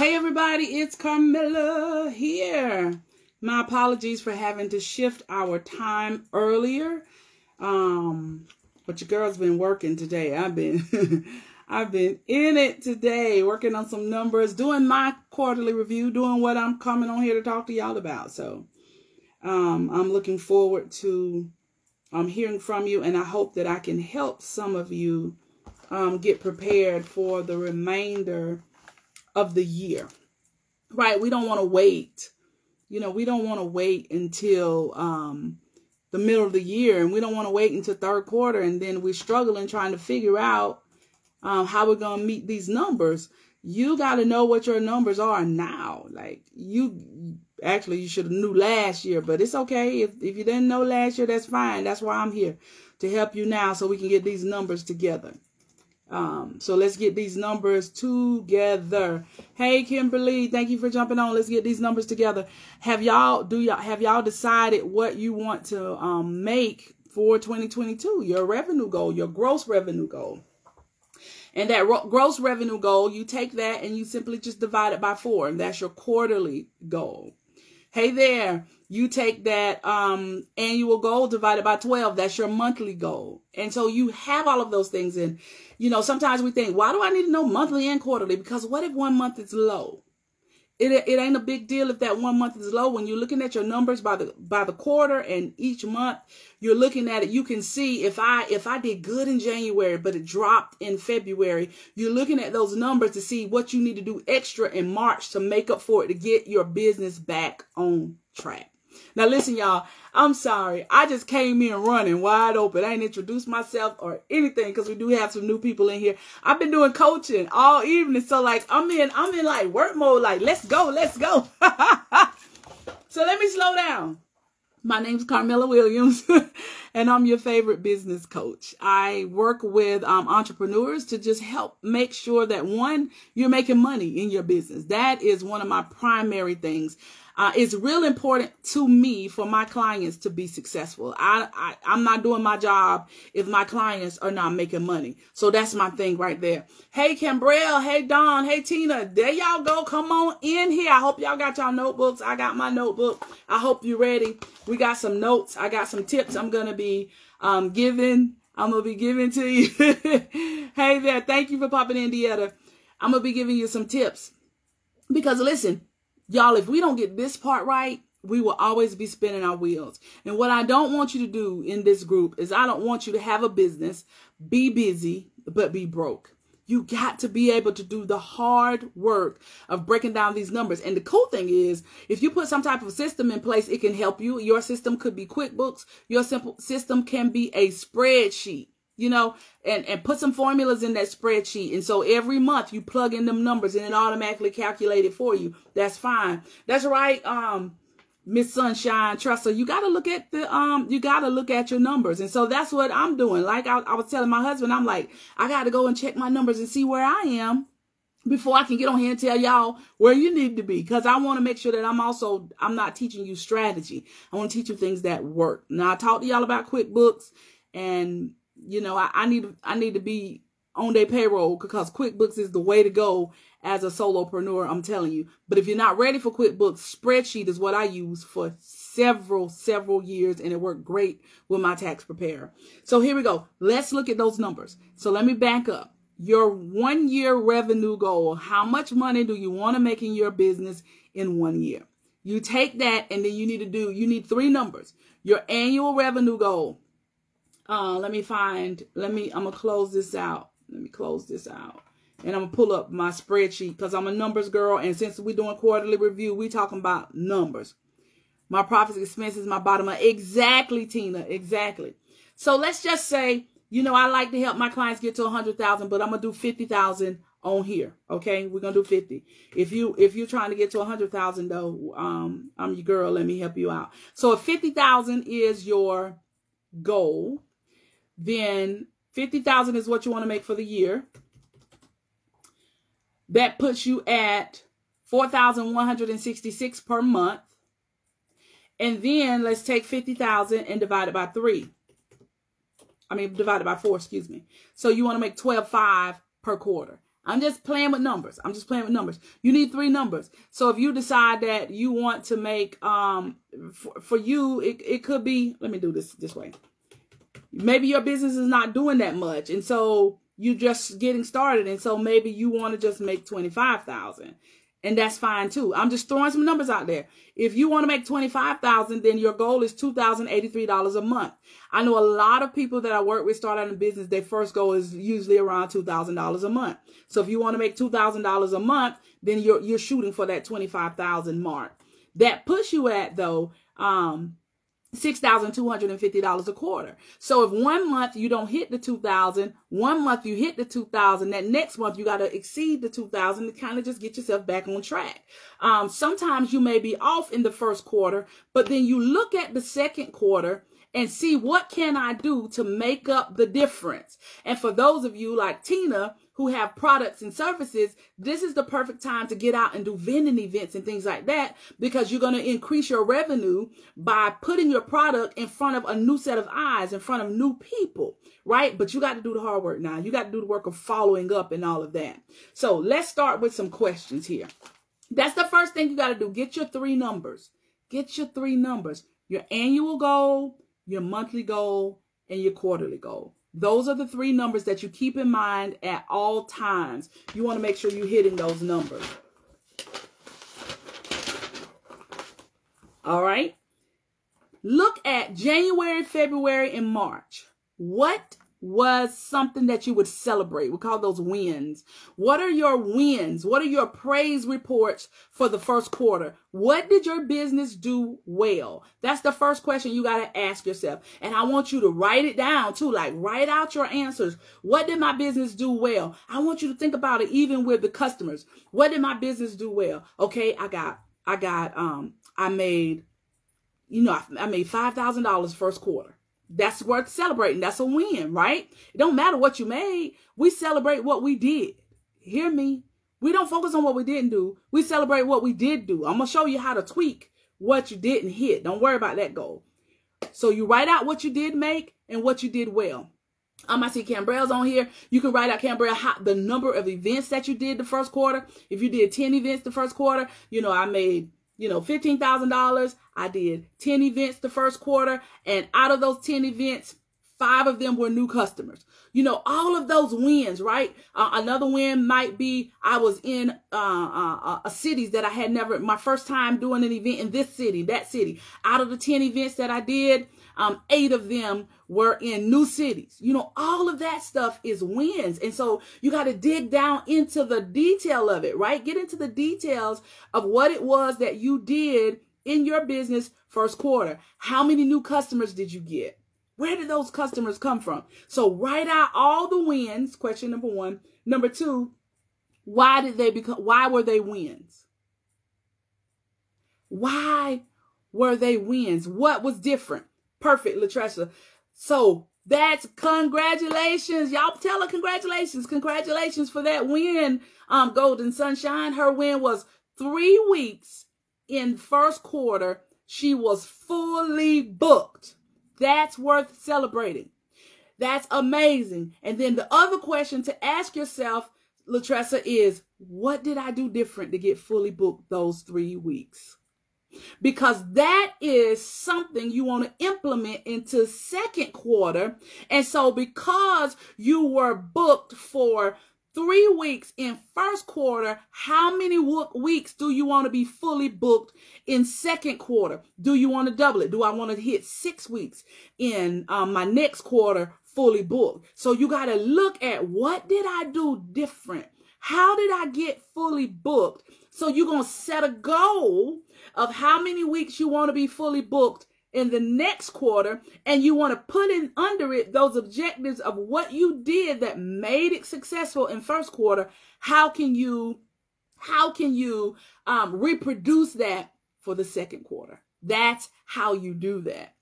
Hey everybody, it's Carmela here. My apologies for having to shift our time earlier. Um, but your girl's been working today. I've been I've been in it today, working on some numbers, doing my quarterly review, doing what I'm coming on here to talk to y'all about. So um, I'm looking forward to um, hearing from you, and I hope that I can help some of you um, get prepared for the remainder of the year. Right? We don't want to wait. You know, we don't want to wait until um, the middle of the year and we don't want to wait until third quarter and then we're struggling trying to figure out um, how we're going to meet these numbers. You got to know what your numbers are now. Like you actually you should have knew last year, but it's okay. If, if you didn't know last year, that's fine. That's why I'm here to help you now so we can get these numbers together. Um, so let's get these numbers together. Hey, Kimberly, thank you for jumping on. Let's get these numbers together. Have y'all do y'all have y'all decided what you want to um, make for 2022? Your revenue goal, your gross revenue goal. And that gross revenue goal, you take that and you simply just divide it by four, and that's your quarterly goal. Hey there, you take that um, annual goal divided by 12, that's your monthly goal. And so you have all of those things And, you know, sometimes we think, why do I need to know monthly and quarterly? Because what if one month is low? It, it ain't a big deal if that one month is low. When you're looking at your numbers by the by the quarter and each month, you're looking at it. You can see if I if I did good in January, but it dropped in February. You're looking at those numbers to see what you need to do extra in March to make up for it to get your business back on track. Now listen, y'all, I'm sorry. I just came in running wide open. I ain't introduced myself or anything because we do have some new people in here. I've been doing coaching all evening. So like I'm in I'm in like work mode, like let's go, let's go. so let me slow down. My name's Carmela Williams, and I'm your favorite business coach. I work with um, entrepreneurs to just help make sure that one, you're making money in your business. That is one of my primary things. Uh, it's real important to me for my clients to be successful. I, I I'm not doing my job if my clients are not making money. So that's my thing right there. Hey Cambrell, hey Don, hey Tina, there y'all go. Come on in here. I hope y'all got y'all notebooks. I got my notebook. I hope you're ready. We got some notes. I got some tips I'm gonna be um giving. I'm gonna be giving to you. hey there, thank you for popping in, Dieta. I'm gonna be giving you some tips because listen Y'all, if we don't get this part right, we will always be spinning our wheels. And what I don't want you to do in this group is I don't want you to have a business, be busy, but be broke. You got to be able to do the hard work of breaking down these numbers. And the cool thing is, if you put some type of system in place, it can help you. Your system could be QuickBooks. Your simple system can be a spreadsheet you know, and, and put some formulas in that spreadsheet. And so every month you plug in them numbers and it automatically calculate it for you. That's fine. That's right. Um, Miss Sunshine Trusser, you got to look at the, um, you got to look at your numbers. And so that's what I'm doing. Like I, I was telling my husband, I'm like, I got to go and check my numbers and see where I am before I can get on here and tell y'all where you need to be. Cause I want to make sure that I'm also, I'm not teaching you strategy. I want to teach you things that work. Now I talked to y'all about QuickBooks and you know, I, I need I need to be on their payroll because QuickBooks is the way to go as a solopreneur, I'm telling you. But if you're not ready for QuickBooks, spreadsheet is what I use for several, several years, and it worked great with my tax preparer. So here we go. Let's look at those numbers. So let me back up. Your one year revenue goal. How much money do you want to make in your business in one year? You take that and then you need to do, you need three numbers. Your annual revenue goal. Uh, let me find, let me, I'm going to close this out. Let me close this out. And I'm going to pull up my spreadsheet because I'm a numbers girl. And since we're doing quarterly review, we talking about numbers. My profits, expenses, my bottom line. Exactly, Tina. Exactly. So let's just say, you know, I like to help my clients get to 100,000, but I'm going to do 50,000 on here. Okay. We're going to do 50. If you, if you're trying to get to 100,000 though, um, I'm your girl. Let me help you out. So if 50,000 is your goal, then 50,000 is what you want to make for the year. That puts you at 4,166 per month. And then let's take 50,000 and divide it by 3. I mean, divided by 4, excuse me. So you want to make 12.5 per quarter. I'm just playing with numbers. I'm just playing with numbers. You need three numbers. So if you decide that you want to make, um, for, for you, it, it could be, let me do this this way. Maybe your business is not doing that much. And so you're just getting started. And so maybe you want to just make 25,000 and that's fine too. I'm just throwing some numbers out there. If you want to make 25,000, then your goal is $2,083 a month. I know a lot of people that I work with start out in business, their first goal is usually around $2,000 a month. So if you want to make $2,000 a month, then you're you're shooting for that 25,000 mark. That puts you at though um $6,250 a quarter. So if one month you don't hit the 2000, one month you hit the 2000, that next month you got to exceed the 2000 to kind of just get yourself back on track. Um, sometimes you may be off in the first quarter, but then you look at the second quarter and see what can I do to make up the difference. And for those of you like Tina who have products and services, this is the perfect time to get out and do vending events and things like that because you're going to increase your revenue by putting your product in front of a new set of eyes, in front of new people, right? But you got to do the hard work now. You got to do the work of following up and all of that. So let's start with some questions here. That's the first thing you got to do. Get your three numbers. Get your three numbers. Your annual goal, your monthly goal, and your quarterly goal. Those are the three numbers that you keep in mind at all times. You want to make sure you're hitting those numbers. All right. Look at January, February, and March. What was something that you would celebrate. We call those wins. What are your wins? What are your praise reports for the first quarter? What did your business do well? That's the first question you got to ask yourself. And I want you to write it down too, like write out your answers. What did my business do well? I want you to think about it even with the customers. What did my business do well? Okay, I got, I got, um, I made, you know, I, I made $5,000 first quarter. That's worth celebrating. That's a win, right? It don't matter what you made. We celebrate what we did. Hear me? We don't focus on what we didn't do. We celebrate what we did do. I'm going to show you how to tweak what you didn't hit. Don't worry about that goal. So you write out what you did make and what you did well. Um, I see Cambrell's on here. You can write out Cambrell how, the number of events that you did the first quarter. If you did 10 events the first quarter, you know, I made you know, $15,000. I did 10 events the first quarter. And out of those 10 events, five of them were new customers. You know, all of those wins, right? Uh, another win might be I was in uh, uh, a cities that I had never, my first time doing an event in this city, that city. Out of the 10 events that I did, um, eight of them were in new cities. You know, all of that stuff is wins. And so you got to dig down into the detail of it, right? Get into the details of what it was that you did in your business first quarter. How many new customers did you get? Where did those customers come from? So write out all the wins. Question number one. Number two, why did they become, why were they wins? Why were they wins? What was different? Perfect, Latressa. So that's congratulations. Y'all tell her congratulations. Congratulations for that win. Um, Golden Sunshine. Her win was three weeks in first quarter. She was fully booked. That's worth celebrating. That's amazing. And then the other question to ask yourself, Latressa, is what did I do different to get fully booked those three weeks? Because that is something you want to implement into second quarter. And so because you were booked for three weeks in first quarter, how many weeks do you want to be fully booked in second quarter? Do you want to double it? Do I want to hit six weeks in um, my next quarter fully booked? So you got to look at what did I do different? How did I get fully booked? So you're going to set a goal of how many weeks you want to be fully booked in the next quarter and you want to put in under it those objectives of what you did that made it successful in first quarter. How can you how can you um, reproduce that for the second quarter? That's how you do that.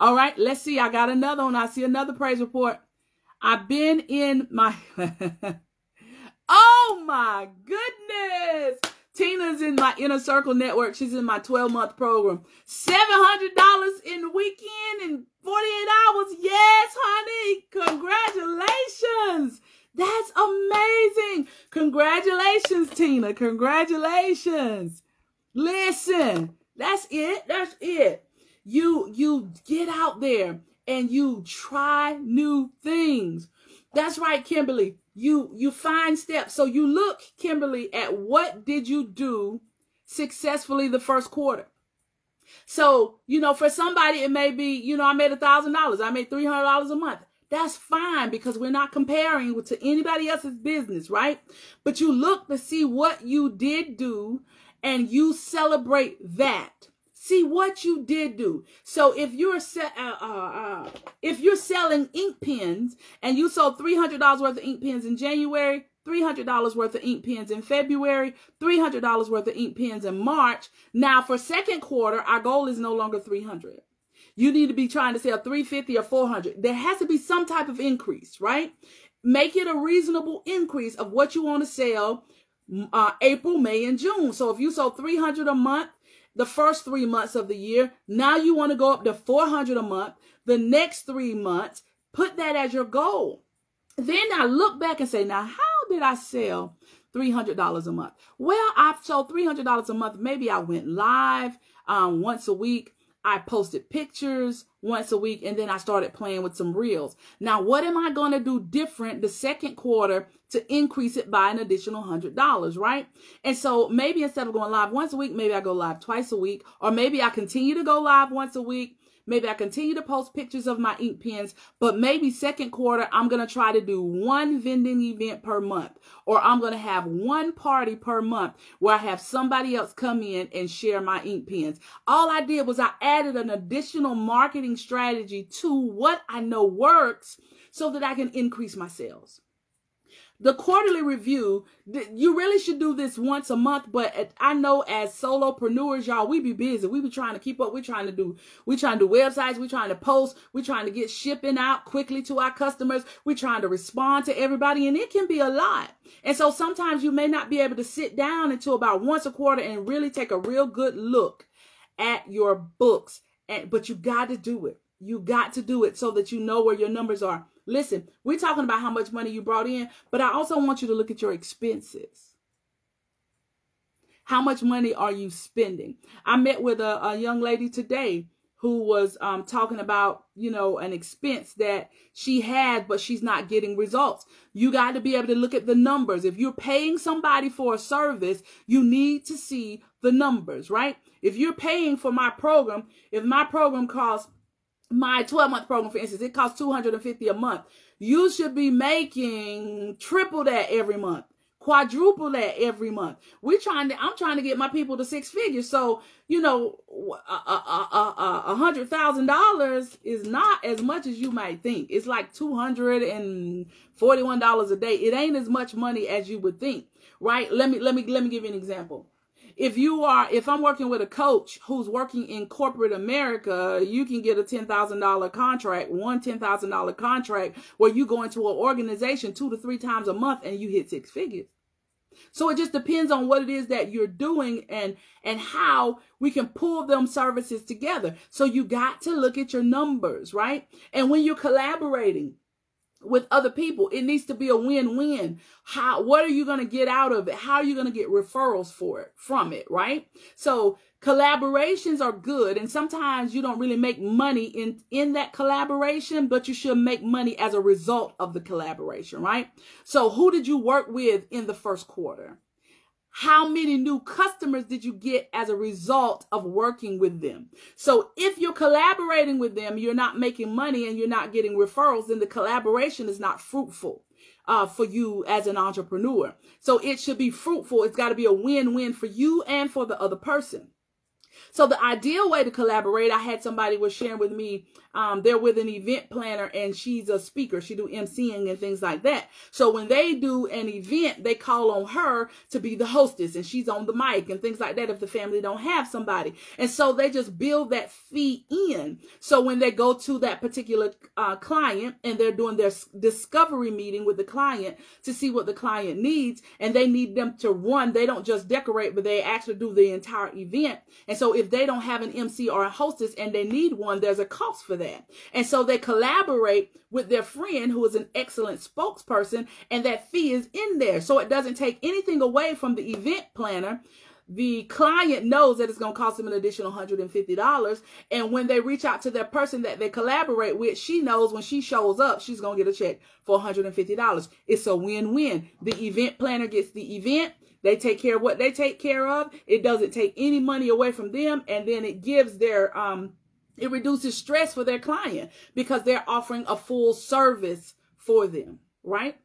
All right let's see. I got another one. I see another praise report. I've been in my oh my goodness Tina's in my inner circle network. She's in my 12 month program. $700 in the weekend and 48 hours. Yes, honey. Congratulations. That's amazing. Congratulations, Tina. Congratulations. Listen, that's it. That's it. You you get out there and you try new things. That's right, Kimberly. You you find steps. So you look, Kimberly, at what did you do successfully the first quarter. So, you know, for somebody, it may be, you know, I made a thousand dollars. I made $300 a month. That's fine because we're not comparing to anybody else's business, right? But you look to see what you did do and you celebrate that. See what you did do. So if you're se- uh, uh, uh, if you're selling ink pens and you sold three hundred dollars worth of ink pens in January, $300 worth of ink pens in February, $300 worth of ink pens in March. Now for second quarter, our goal is no longer 300. You need to be trying to sell 350 or 400. There has to be some type of increase, right? Make it a reasonable increase of what you want to sell uh, April, May, and June. So if you sold 300 a month, the first three months of the year, now you want to go up to 400 a month. The next three months, put that as your goal. Then I look back and say, now how did I sell $300 a month? Well, I've sold $300 a month. Maybe I went live um, once a week. I posted pictures once a week and then I started playing with some reels. Now, what am I going to do different the second quarter to increase it by an additional $100, right? And so maybe instead of going live once a week, maybe I go live twice a week, or maybe I continue to go live once a week Maybe I continue to post pictures of my ink pens, but maybe second quarter, I'm going to try to do one vending event per month, or I'm going to have one party per month where I have somebody else come in and share my ink pens. All I did was I added an additional marketing strategy to what I know works so that I can increase my sales the quarterly review you really should do this once a month but i know as solopreneurs y'all we be busy. We be trying to keep up. We're trying to do we trying to do websites. We're trying to post. We're trying to get shipping out quickly to our customers. We're trying to respond to everybody and it can be a lot. And so sometimes you may not be able to sit down until about once a quarter and really take a real good look at your books and but you got to do it you got to do it so that you know where your numbers are Listen, we're talking about how much money you brought in, but I also want you to look at your expenses. How much money are you spending? I met with a, a young lady today who was um, talking about, you know, an expense that she had, but she's not getting results. You got to be able to look at the numbers. If you're paying somebody for a service, you need to see the numbers, right? If you're paying for my program, if my program costs my 12 month program, for instance, it costs 250 a month. You should be making triple that every month, quadruple that every month. We're trying to, I'm trying to get my people to six figures. So, you know, a, hundred thousand dollars is not as much as you might think. It's like $241 a day. It ain't as much money as you would think, right? Let me, let me, let me give you an example if you are if i'm working with a coach who's working in corporate america you can get a $10000 contract one $10000 contract where you go into an organization two to three times a month and you hit six figures. So it just depends on what it is that you're doing and and how we can pull them services together. So you got to look at your numbers right? And when you're collaborating with other people. It needs to be a win-win. How what are you going to get out of it? How are you going to get referrals for it from it, right? So collaborations are good and sometimes you don't really make money in in that collaboration, but you should make money as a result of the collaboration, right? So who did you work with in the first quarter? How many new customers did you get as a result of working with them? So if you're collaborating with them, you're not making money and you're not getting referrals, then the collaboration is not fruitful. Uh, for you as an entrepreneur. So it should be fruitful. It's got to be a win-win for you and for the other person. So the ideal way to collaborate, I had somebody was sharing with me, um, they're with an event planner and she's a speaker. She do emceeing and things like that. So when they do an event, they call on her to be the hostess and she's on the mic and things like that if the family don't have somebody. And so they just build that fee in. So when they go to that particular uh, client and they're doing their discovery meeting with the client to see what the client needs and they need them to run, they don't just decorate, but they actually do the entire event. And so so if they don't have an MC or a hostess and they need one, there's a cost for that. And so they collaborate with their friend who is an excellent spokesperson and that fee is in there. So it doesn't take anything away from the event planner the client knows that it's going to cost them an additional $150. And when they reach out to their person that they collaborate with, she knows when she shows up, she's going to get a check for $150. It's a win-win. The event planner gets the event. They take care of what they take care of. It doesn't take any money away from them. And then it gives their, um, it reduces stress for their client because they're offering a full service for them, right?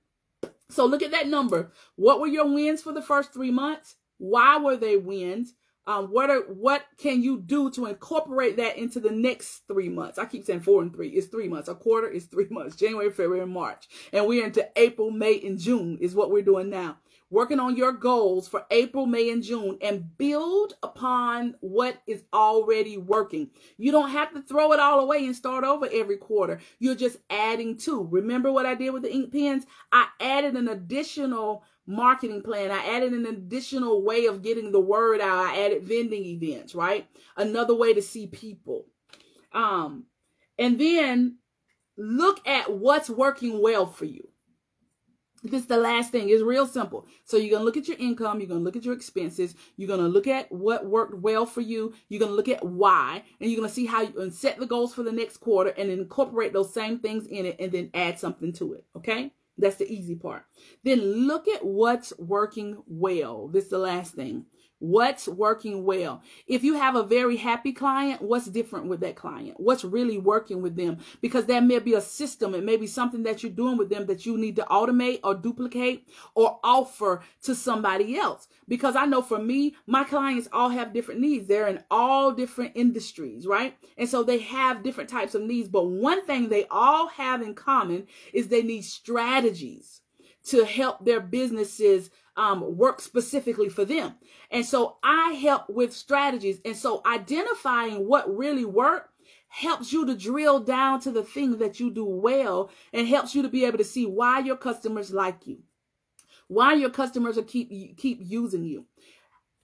So look at that number. What were your wins for the first three months? Why were they wins? Um, what are what can you do to incorporate that into the next three months? I keep saying four and three. It's three months. A quarter is three months. January, February, and March. And we're into April, May, and June is what we're doing now working on your goals for April, May, and June and build upon what is already working. You don't have to throw it all away and start over every quarter. You're just adding to. Remember what I did with the ink pens? I added an additional marketing plan. I added an additional way of getting the word out. I added vending events, right? Another way to see people. Um, and then look at what's working well for you. This is the last thing. It's real simple. So you're going to look at your income. You're going to look at your expenses. You're going to look at what worked well for you. You're going to look at why. And you're going to see how you and set the goals for the next quarter and incorporate those same things in it and then add something to it. Okay. That's the easy part. Then look at what's working well. This is the last thing. What's working well? If you have a very happy client, what's different with that client? What's really working with them? Because that may be a system, it may be something that you're doing with them that you need to automate or duplicate or offer to somebody else. Because I know for me, my clients all have different needs. They're in all different industries, right? And so they have different types of needs. But one thing they all have in common is they need strategies to help their businesses um, work specifically for them. And so I help with strategies. And so identifying what really worked helps you to drill down to the thing that you do well and helps you to be able to see why your customers like you, why your customers are keep keep using you.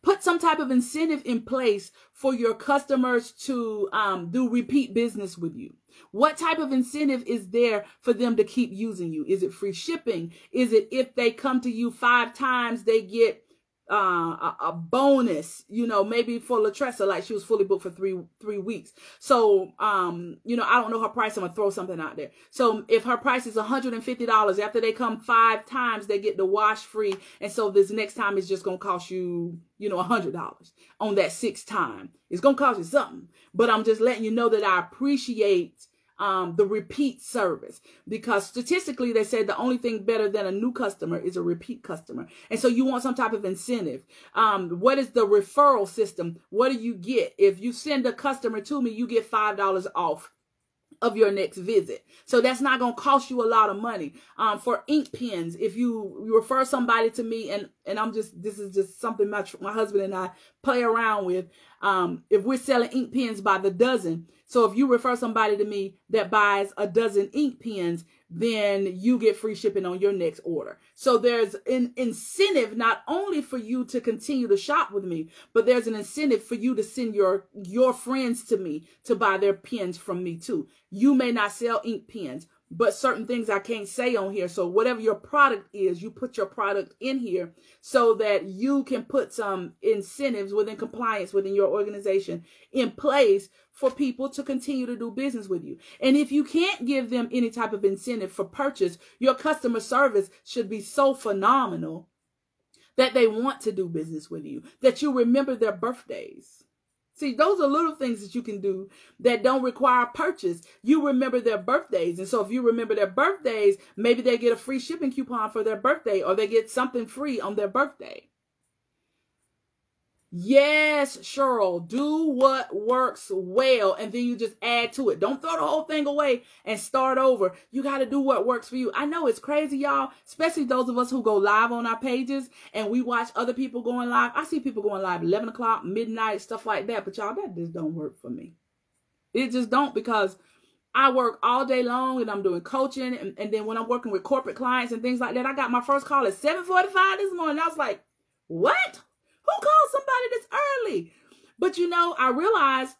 Put some type of incentive in place for your customers to um, do repeat business with you. What type of incentive is there for them to keep using you? Is it free shipping? Is it if they come to you five times, they get uh, a, bonus, you know, maybe for Latressa, like she was fully booked for three three weeks. So, um, you know, I don't know her price. I'm gonna throw something out there. So, if her price is $150, after they come five times, they get the wash free, and so this next time is just gonna cost you, you know, $100 on that sixth time. It's gonna cost you something, but I'm just letting you know that I appreciate um, the repeat service because statistically they said the only thing better than a new customer is a repeat customer. And so you want some type of incentive. Um, what is the referral system? What do you get? If you send a customer to me, you get $5 off of your next visit. So that's not going to cost you a lot of money. Um, for ink pens, if you, you refer somebody to me and, and I'm just, this is just something my, my husband and I play around with. Um, if we're selling ink pens by the dozen, so if you refer somebody to me that buys a dozen ink pens, then you get free shipping on your next order. So there's an incentive not only for you to continue to shop with me, but there's an incentive for you to send your your friends to me to buy their pens from me too. You may not sell ink pens, but certain things I can't say on here. So whatever your product is, you put your product in here so that you can put some incentives within compliance within your organization in place for people to continue to do business with you. And if you can't give them any type of incentive for purchase, your customer service should be so phenomenal that they want to do business with you, that you remember their birthdays See, those are little things that you can do that don't require purchase. You remember their birthdays. And so if you remember their birthdays, maybe they get a free shipping coupon for their birthday or they get something free on their birthday. Yes, Cheryl, do what works well and then you just add to it. Don't throw the whole thing away and start over. You got to do what works for you. I know it's crazy, y'all, especially those of us who go live on our pages and we watch other people going live. I see people going live 11 o'clock, midnight, stuff like that. But y'all, that just don't work for me. It just don't because I work all day long and I'm doing coaching. And, and then when I'm working with corporate clients and things like that, I got my first call at 745 this morning. I was like, what? Who calls somebody this early? But you know, I realize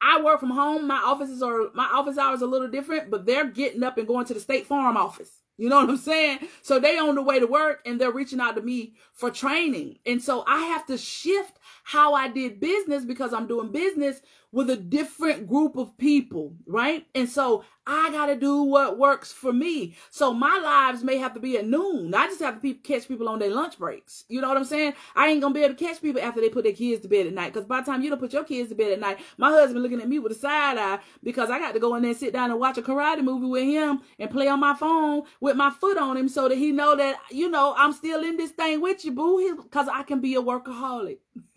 I work from home. My offices are my office hours are a little different, but they're getting up and going to the State Farm office. You know what I'm saying? So they on the way to work and they're reaching out to me for training. And so I have to shift how I did business because I'm doing business with a different group of people, right? And so I got to do what works for me. So my lives may have to be at noon. I just have to catch people on their lunch breaks. You know what I'm saying? I ain't going to be able to catch people after they put their kids to bed at night. Because by the time you don't put your kids to bed at night, my husband looking at me with a side eye because I got to go in there and sit down and watch a karate movie with him and play on my phone with my foot on him so that he know that, you know, I'm still in this thing with you, boo, because I can be a workaholic.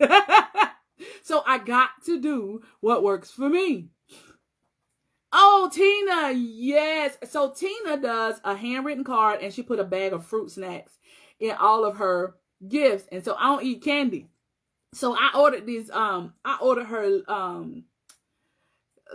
so I got to do what works for me. Oh, Tina, yes. So Tina does a handwritten card and she put a bag of fruit snacks in all of her gifts. And so I don't eat candy. So I ordered these, um, I ordered her, um,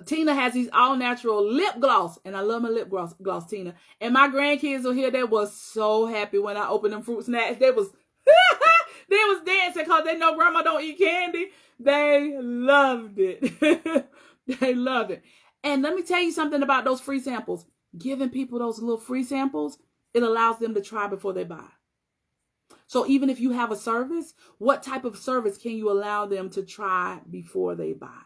Tina has these all natural lip gloss, and I love my lip gloss, gloss, Tina. And my grandkids were here. They was so happy when I opened them fruit snacks. They was they was dancing because they know grandma don't eat candy. They loved it. they loved it. And let me tell you something about those free samples. Giving people those little free samples, it allows them to try before they buy. So even if you have a service, what type of service can you allow them to try before they buy?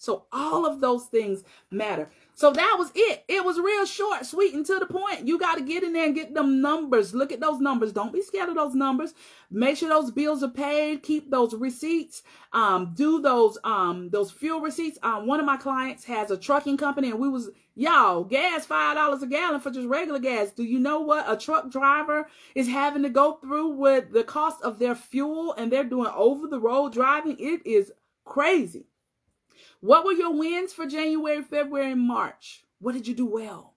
So all of those things matter. So that was it. It was real short, sweet, and to the point. You got to get in there and get them numbers. Look at those numbers. Don't be scared of those numbers. Make sure those bills are paid. Keep those receipts. Um, do those um those fuel receipts. Um, one of my clients has a trucking company, and we was y'all gas five dollars a gallon for just regular gas. Do you know what a truck driver is having to go through with the cost of their fuel, and they're doing over the road driving? It is crazy. What were your wins for January, February, and March? What did you do well?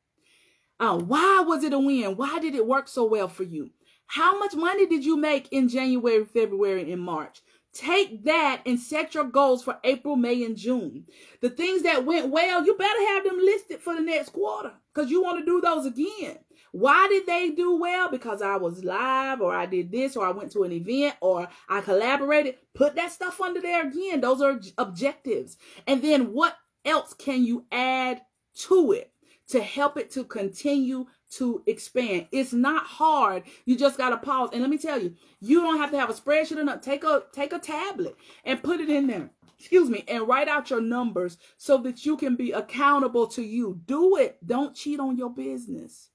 Uh, why was it a win? Why did it work so well for you? How much money did you make in January, February, and March? Take that and set your goals for April, May, and June. The things that went well, you better have them listed for the next quarter because you want to do those again. Why did they do well? Because I was live or I did this or I went to an event or I collaborated. Put that stuff under there again. Those are objectives. And then what else can you add to it to help it to continue to expand? It's not hard. You just got to pause. And let me tell you, you don't have to have a spreadsheet or not. Take a take a tablet and put it in there excuse me, and write out your numbers so that you can be accountable to you. Do it. Don't cheat on your business.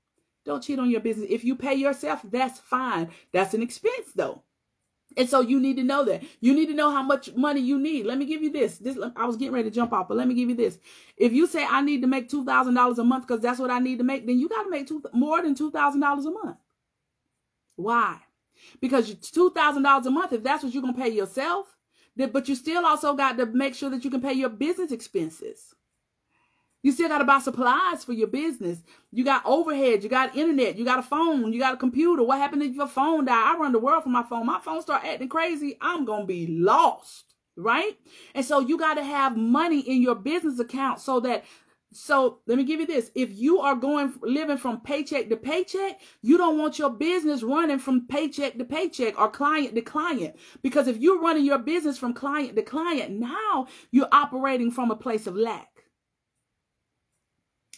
Don't cheat on your business. If you pay yourself, that's fine. That's an expense though. And so you need to know that. You need to know how much money you need. Let me give you this. This I was getting ready to jump off, but let me give you this. If you say I need to make two thousand dollars a month because that's what I need to make, then you got to make two, more than two thousand dollars a month. Why? Because two thousand dollars a month. If that's what you're gonna pay yourself, then, but you still also got to make sure that you can pay your business expenses. You still got to buy supplies for your business. You got overhead. You got internet. You got a phone. You got a computer. What happened if your phone died? I run the world from my phone. My phone start acting crazy. I'm going to be lost. Right? And so you got to have money in your business account so that so let me give you this. If you are going living from paycheck to paycheck, you don't want your business running from paycheck to paycheck or client to client. Because if you're running your business from client to client, now you're operating from a place of lack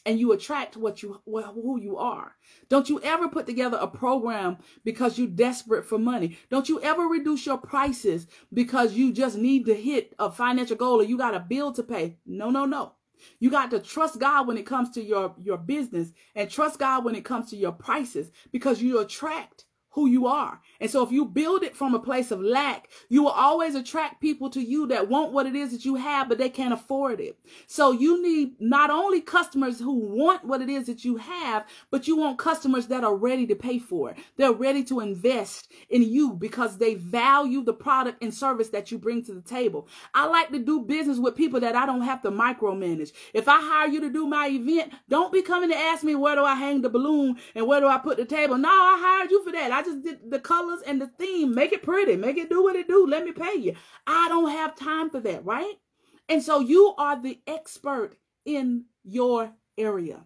and you attract what you who you are. Don't you ever put together a program because you're desperate for money. Don't you ever reduce your prices because you just need to hit a financial goal or you got a bill to pay. No, no, no. You got to trust God when it comes to your your business and trust God when it comes to your prices because you attract who you are. And so if you build it from a place of lack, you will always attract people to you that want what it is that you have, but they can't afford it. So you need not only customers who want what it is that you have, but you want customers that are ready to pay for it. They're ready to invest in you because they value the product and service that you bring to the table. I like to do business with people that I don't have to micromanage. If I hire you to do my event, don't be coming to ask me where do I hang the balloon and where do I put the table. No, I hired you for that. I just did the colors and the theme. Make it pretty. Make it do what it do. Let me pay you. I don't have time for that, right? And so you are the expert in your area.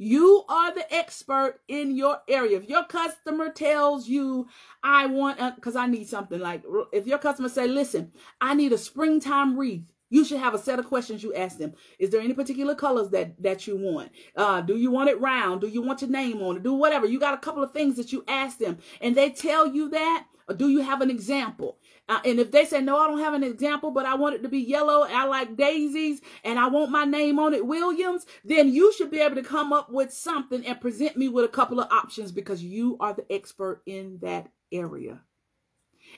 You are the expert in your area. If your customer tells you, I want, because I need something like, if your customer say, listen, I need a springtime wreath. You should have a set of questions you ask them. Is there any particular colors that that you want? Uh, do you want it round? Do you want your name on it? Do whatever. You got a couple of things that you ask them, and they tell you that. Or do you have an example? Uh, and if they say, no, I don't have an example, but I want it to be yellow, I like daisies, and I want my name on it, Williams, then you should be able to come up with something and present me with a couple of options because you are the expert in that area.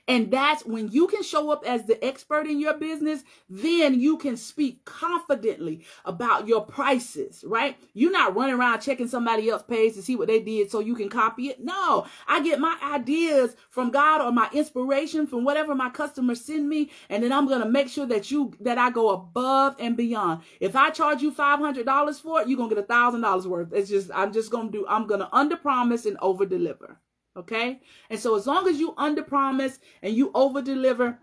And that's when you can show up as the expert in your business, then you can speak confidently about your prices, right? You're not running around checking somebody else's page to see what they did so you can copy it. No, I get my ideas from God or my inspiration from whatever my customers send me. And then I'm going to make sure that you, that I go above and beyond. If I charge you $500 for it, you're going to get a thousand dollars worth. It's just, I'm just going to do, I'm going to under promise and over deliver. Okay. And so as long as you under promise and you over deliver,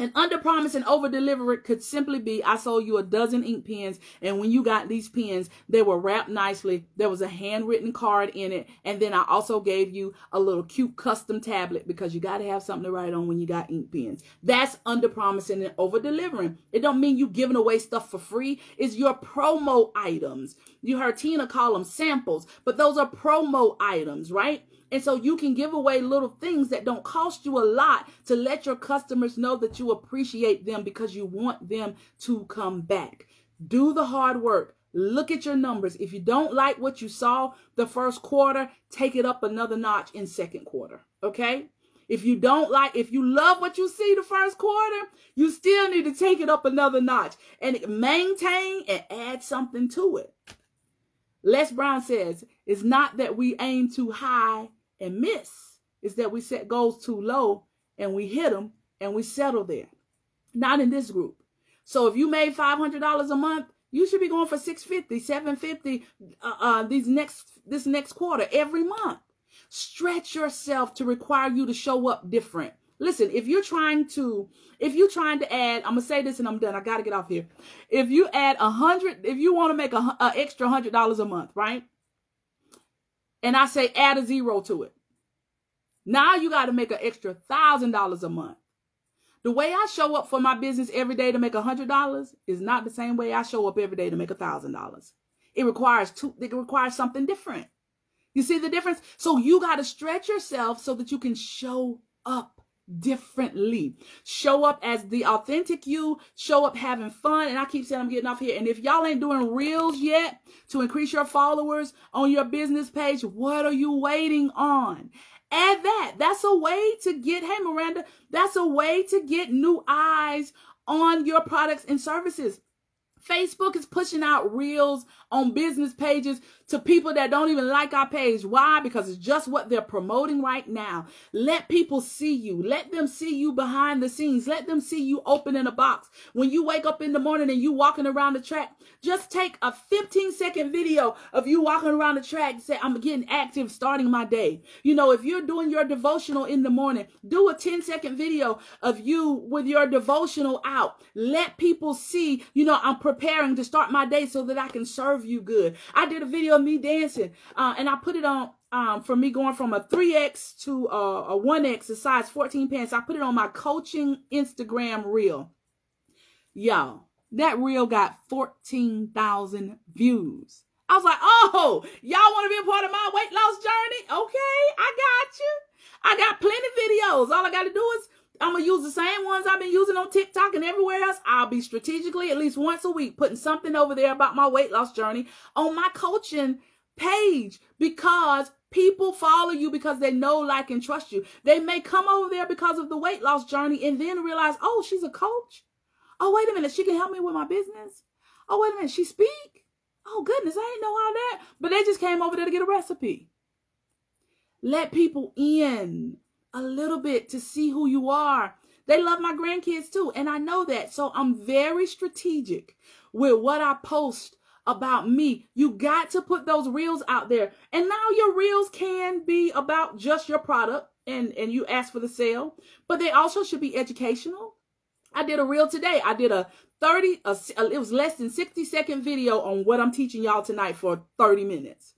and under promise and over deliver it could simply be I sold you a dozen ink pens, and when you got these pens, they were wrapped nicely. There was a handwritten card in it, and then I also gave you a little cute custom tablet because you got to have something to write on when you got ink pens. That's under promising and over delivering. It don't mean you giving away stuff for free. It's your promo items. You heard Tina call them samples, but those are promo items, right? And so you can give away little things that don't cost you a lot to let your customers know that you appreciate them because you want them to come back. Do the hard work. Look at your numbers. If you don't like what you saw the first quarter, take it up another notch in second quarter. Okay? If you don't like, if you love what you see the first quarter, you still need to take it up another notch and maintain and add something to it. Les Brown says, it's not that we aim too high and miss is that we set goals too low and we hit them and we settle there. Not in this group. So if you made $500 a month, you should be going for 650, 750 uh, uh, these next this next quarter every month. Stretch yourself to require you to show up different. Listen, if you're trying to, if you're trying to add, I'm gonna say this and I'm done. I gotta get off here. If you add a hundred, if you want to make a, a extra hundred dollars a month, right? And I say add a zero to it. Now you got to make an extra thousand dollars a month. The way I show up for my business every day to make a hundred dollars is not the same way I show up every day to make a thousand dollars. It requires two, it requires something different. You see the difference? So you got to stretch yourself so that you can show up differently. Show up as the authentic you, show up having fun. And I keep saying I'm getting off here. And if y'all ain't doing reels yet to increase your followers on your business page, what are you waiting on? Add that. That's a way to get, hey, Miranda, that's a way to get new eyes on your products and services. Facebook is pushing out reels on business pages to people that don't even like our page. Why? Because it's just what they're promoting right now. Let people see you. Let them see you behind the scenes. Let them see you opening a box. When you wake up in the morning and you walking around the track, just take a 15 second video of you walking around the track. Say, I'm getting active, starting my day. You know, if you're doing your devotional in the morning, do a 10 second video of you with your devotional out. Let people see, you know, I'm preparing to start my day so that I can serve you good. I did a video of me dancing uh, and I put it on um, for me going from a 3X to a, a 1X, a size 14 pants. I put it on my coaching Instagram reel. Y'all, that reel got 14,000 views. I was like, oh, y'all want to be a part of my weight loss journey? Okay, I got you. I got plenty of videos. All I got to do is I'm going to use the same ones I've been using on TikTok and everywhere else. I'll be strategically at least once a week putting something over there about my weight loss journey on my coaching page because people follow you because they know, like, and trust you. They may come over there because of the weight loss journey and then realize, oh, she's a coach. Oh, wait a minute. She can help me with my business. Oh, wait a minute. She speak. Oh, goodness. I didn't know all that. But they just came over there to get a recipe. Let people in a little bit to see who you are. They love my grandkids too. And I know that. So I'm very strategic with what I post about me. You got to put those reels out there. And now your reels can be about just your product and, and you ask for the sale, but they also should be educational. I did a reel today. I did a 30, a, it was less than 60 second video on what I'm teaching y'all tonight for 30 minutes.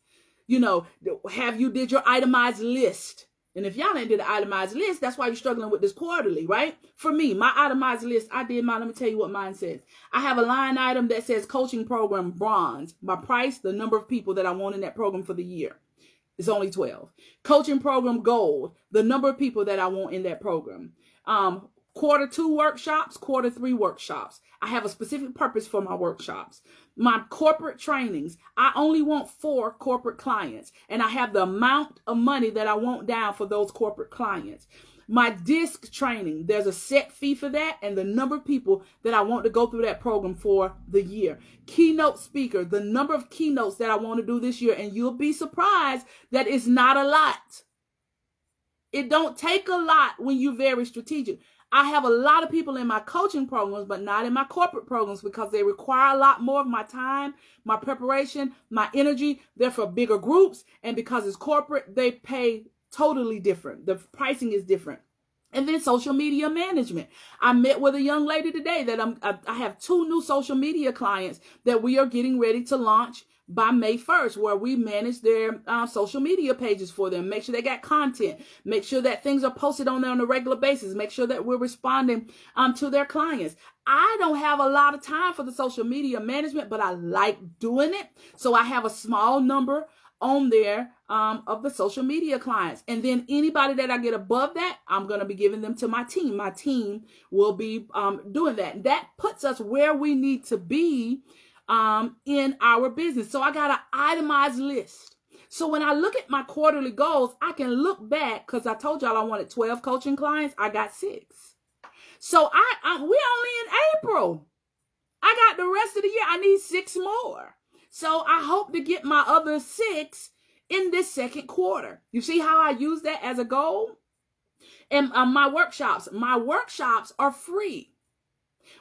You know, have you did your itemized list? And if y'all ain't did an itemized list, that's why you're struggling with this quarterly, right? For me, my itemized list, I did mine. Let me tell you what mine says. I have a line item that says coaching program bronze. My price, the number of people that I want in that program for the year. It's only 12. Coaching program gold, the number of people that I want in that program. Um, quarter two workshops, quarter three workshops. I have a specific purpose for my workshops. My corporate trainings, I only want four corporate clients, and I have the amount of money that I want down for those corporate clients. My DISC training, there's a set fee for that and the number of people that I want to go through that program for the year. Keynote speaker, the number of keynotes that I want to do this year, and you'll be surprised that it's not a lot. It don't take a lot when you're very strategic. I have a lot of people in my coaching programs, but not in my corporate programs because they require a lot more of my time, my preparation, my energy. They're for bigger groups. And because it's corporate, they pay totally different. The pricing is different. And then social media management. I met with a young lady today that I'm, I have two new social media clients that we are getting ready to launch by May 1st, where we manage their uh, social media pages for them, make sure they got content, make sure that things are posted on there on a regular basis, make sure that we're responding um, to their clients. I don't have a lot of time for the social media management, but I like doing it. So I have a small number on there um, of the social media clients. And then anybody that I get above that, I'm going to be giving them to my team. My team will be um, doing that. That puts us where we need to be um, in our business. So I got an itemized list. So when I look at my quarterly goals, I can look back because I told y'all I wanted 12 coaching clients. I got six. So I, I we're only in April. I got the rest of the year. I need six more. So I hope to get my other six in this second quarter. You see how I use that as a goal? And uh, my workshops, my workshops are free.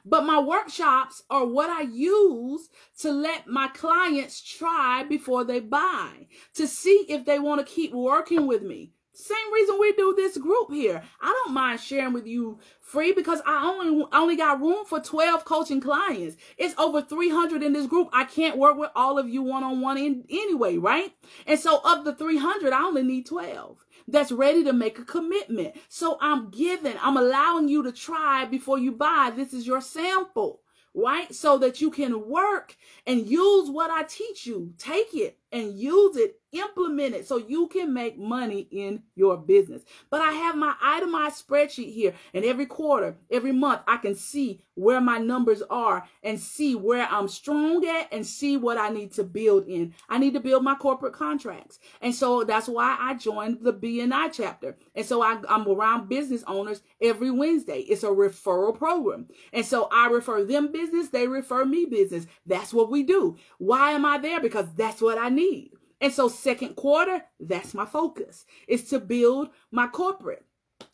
But my workshops are what I use to let my clients try before they buy, to see if they want to keep working with me. Same reason we do this group here. I don't mind sharing with you free because I only only got room for 12 coaching clients. It's over 300 in this group. I can't work with all of you one on one in anyway, right? And so of the 300, I only need 12 that's ready to make a commitment. So I'm giving, I'm allowing you to try before you buy. This is your sample, right? So that you can work and use what I teach you. Take it and use it implement it so you can make money in your business. But I have my itemized spreadsheet here, and every quarter, every month, I can see where my numbers are and see where I'm strong at and see what I need to build in. I need to build my corporate contracts. And so that's why I joined the BNI chapter. And so I, I'm around business owners every Wednesday. It's a referral program. And so I refer them business, they refer me business. That's what we do. Why am I there? Because that's what I need. And so second quarter, that's my focus is to build my corporate.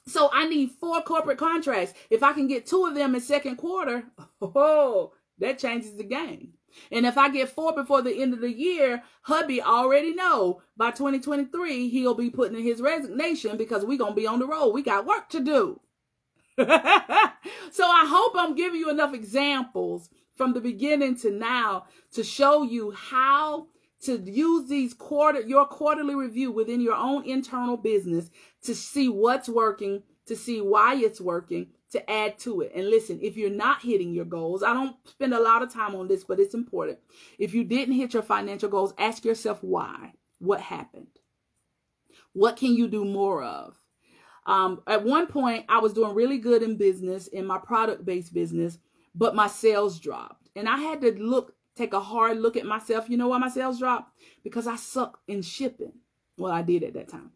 So I need four corporate contracts. If I can get two of them in second quarter, oh, that changes the game. And if I get four before the end of the year, hubby already know by 2023 he'll be putting in his resignation because we're going to be on the road. We got work to do. so I hope I'm giving you enough examples from the beginning to now to show you how to use these quarter your quarterly review within your own internal business to see what's working, to see why it's working, to add to it. And listen, if you're not hitting your goals, I don't spend a lot of time on this, but it's important. If you didn't hit your financial goals, ask yourself why. What happened? What can you do more of? Um, at one point, I was doing really good in business, in my product based business, but my sales dropped. And I had to look take a hard look at myself. You know why my sales dropped? Because I suck in shipping. Well, I did at that time.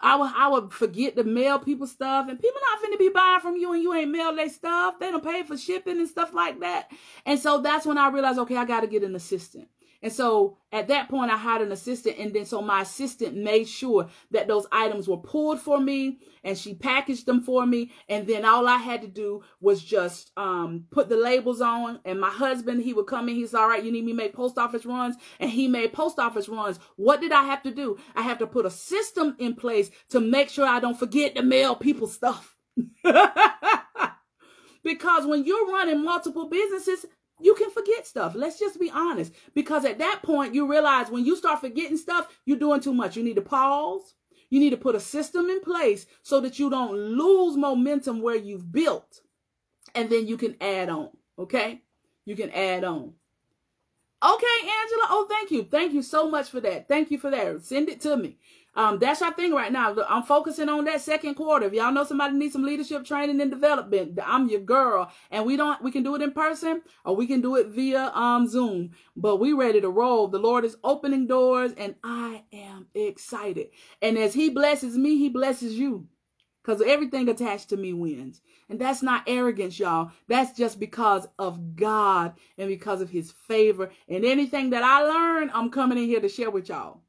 I would I would forget to mail people stuff, and people not finna be buying from you, and you ain't mail their stuff. They don't pay for shipping and stuff like that. And so that's when I realized, okay, I got to get an assistant. And so at that point, I hired an assistant. And then so my assistant made sure that those items were pulled for me and she packaged them for me. And then all I had to do was just um, put the labels on. And my husband, he would come in. He's all right. You need me make post office runs. And he made post office runs. What did I have to do? I have to put a system in place to make sure I don't forget to mail people stuff. because when you're running multiple businesses, you can forget stuff. Let's just be honest. Because at that point, you realize when you start forgetting stuff, you're doing too much. You need to pause. You need to put a system in place so that you don't lose momentum where you've built. And then you can add on. Okay? You can add on. Okay, Angela. Oh, thank you. Thank you so much for that. Thank you for that. Send it to me. Um, that's our thing right now. I'm focusing on that second quarter. If y'all know somebody needs some leadership training and development, I'm your girl. And we don't, we can do it in person or we can do it via um Zoom. But we ready to roll. The Lord is opening doors and I am excited. And as He blesses me, He blesses you. Because everything attached to me wins. And that's not arrogance, y'all. That's just because of God and because of his favor. And anything that I learn, I'm coming in here to share with y'all.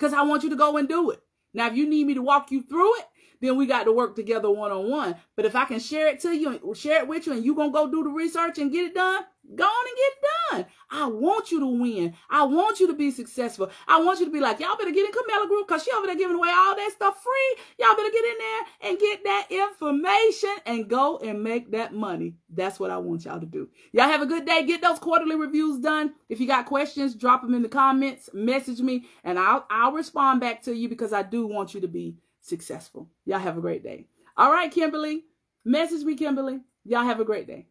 Because I want you to go and do it. Now, if you need me to walk you through it, then we got to work together one on one. But if I can share it to you and share it with you and you going to go do the research and get it done, go on and get it done. I want you to win. I want you to be successful. I want you to be like, y'all better get in Carmela Group because she over there giving away all that stuff free. Y'all better get in there and get that information and go and make that money. That's what I want y'all to do. Y'all have a good day. Get those quarterly reviews done. If you got questions, drop them in the comments, message me, and I'll, I'll respond back to you because I do want you to be successful. Y'all have a great day. All right, Kimberly. Message me, Kimberly. Y'all have a great day.